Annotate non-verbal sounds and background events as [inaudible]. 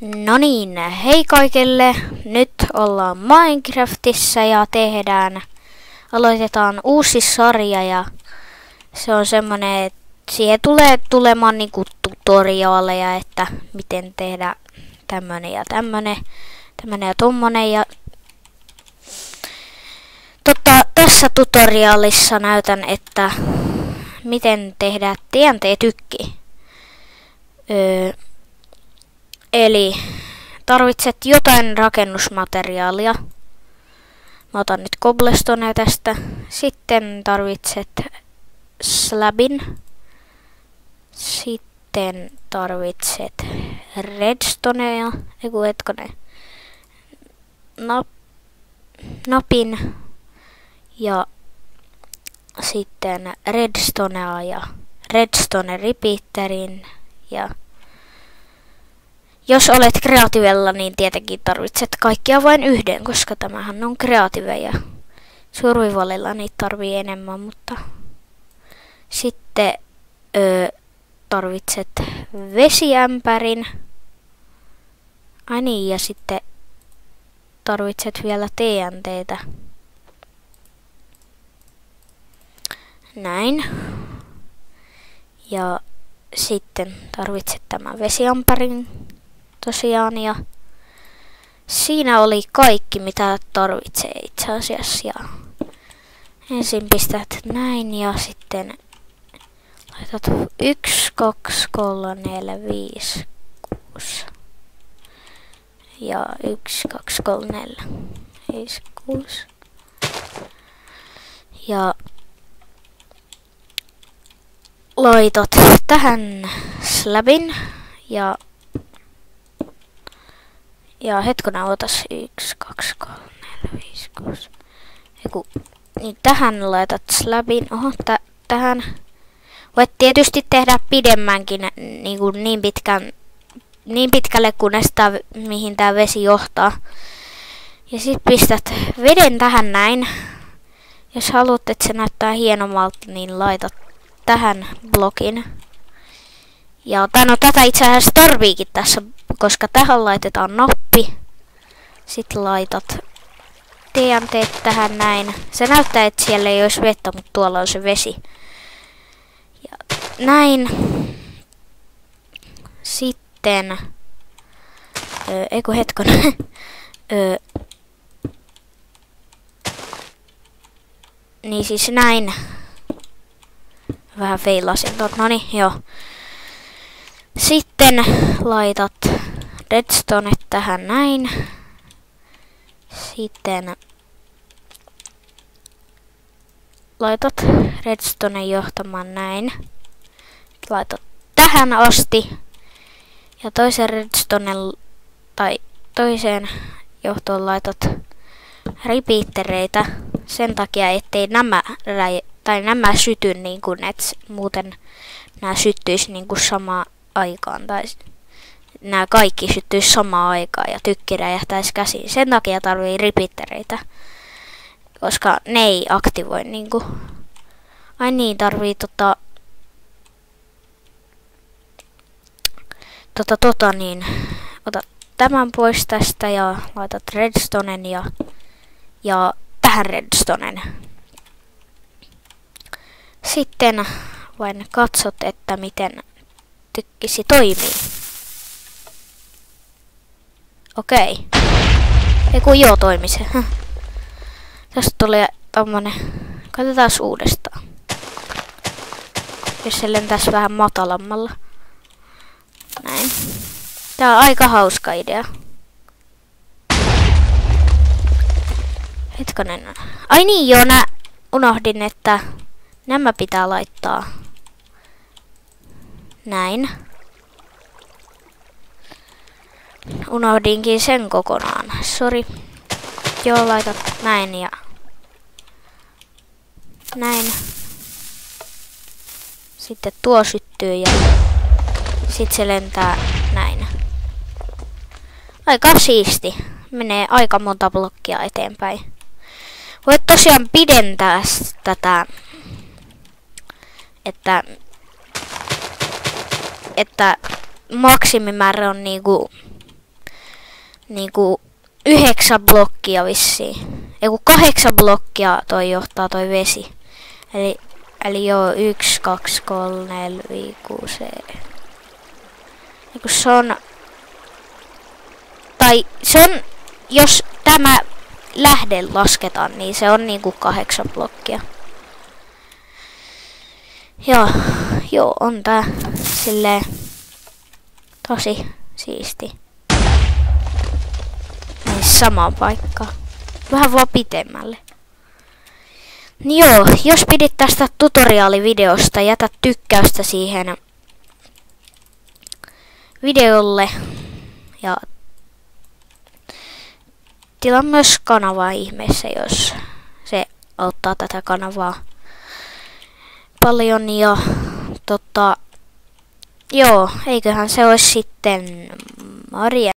No niin, hei kaikille. Nyt ollaan Minecraftissa ja tehdään, aloitetaan uusi sarja ja se on semmonen, että siihen tulee tulemaan niinku tutoriaaleja, että miten tehdä tämmönen ja tämmönen, tämmönen ja tommonen ja Totta, tässä tutoriaalissa näytän, että miten tehdä TNT-tykki. Öö, Eli tarvitset jotain rakennusmateriaalia. Mä otan nyt cobblestoneja tästä. Sitten tarvitset slabin. Sitten tarvitset redstoneja. Eiku hetkone. Nap, napin. Ja sitten redstonea ja redstone repeaterin ja jos olet kreativella, niin tietenkin tarvitset kaikkia vain yhden, koska tämähän on kreative ja survivalilla niitä tarvii enemmän, mutta sitten ö, tarvitset vesiämpärin. Ai niin, ja sitten tarvitset vielä TNTtä. Näin. Ja sitten tarvitset tämän vesiämpärin tosiaan ja siinä oli kaikki mitä tarvitsee itse asiassa ja ensin pistät näin ja sitten laitat 1, 2, 3, 4, 5, 6 ja 1, 2, 3, 4, 5, 6 ja laitat tähän slabin ja ja hetkona otas 1, 2, 3, 4, 5, 6. Eiku, niin tähän laitat slabin. Oho, tä, tähän. Voit tietysti tehdä pidemmänkin niin, kuin niin, pitkän, niin pitkälle kunnes tää, mihin tämä vesi johtaa. Ja sitten pistät veden tähän näin. Jos haluat, että se näyttää hienommalta, niin laitat tähän blokin. Ja no, tätä itse asiassa tarviikin tässä koska tähän laitetaan nappi. Sitten laitat TNT tähän näin. Se näyttää, että siellä ei olisi vettä, mutta tuolla on se vesi. Ja näin. Sitten... Öö, eiku hetkonen. [laughs] öö, niin siis näin. Vähän feilasin. No niin, joo. Sitten laitat redstone tähän näin. Sitten laitat redstone johtamaan näin. Laitat tähän asti. Ja toisen redstone tai toiseen johtoon laitat repeatereita sen takia, ettei nämä, tai nämä syty niin kuin, että muuten nämä syttyisi niin kuin samaan aikaan. Tai nämä kaikki syttyisi samaan aikaan ja tykki räjähtäisi käsiin. Sen takia tarvii repeatereitä, koska ne ei aktivoi niinku. Ai niin, tarvii tota... Tota tota niin, ota tämän pois tästä ja laitat redstonen ja, ja tähän redstonen. Sitten vain katsot, että miten tykkisi toimii. Okei. Ei kun joo toimi se. Tästä tulee tommonen. Katsotaan uudestaan. Jos se lentäisi vähän matalammalla. Näin. Tää on aika hauska idea. Hetkonen. Ai niin joo, nää unohdin, että nämä pitää laittaa näin. Unohdinkin sen kokonaan. Sori. Joo, laitat näin ja... Näin. Sitten tuo syttyy ja... Sitten se lentää näin. Aika siisti. Menee aika monta blokkia eteenpäin. Voit tosiaan pidentää tätä, että, että maksimimäärä on niinku niinku yhdeksän blokkia vissiin. Eiku kahdeksan blokkia toi johtaa toi vesi. Eli, eli joo, yksi, kaksi, kolme, neljä, viisi, kuusi. Eiku se on... Tai se on, jos tämä lähde lasketaan, niin se on niinku kahdeksan blokkia. Joo, joo, on tää silleen tosi siisti. Samaan paikkaan. Vähän vaan pitemmälle. Niin joo, jos pidit tästä tutoriaalivideosta, jätä tykkäystä siihen videolle. Ja tilaa myös kanavaa ihmeessä, jos se auttaa tätä kanavaa paljon. Ja tota, joo, eiköhän se olisi sitten Maria.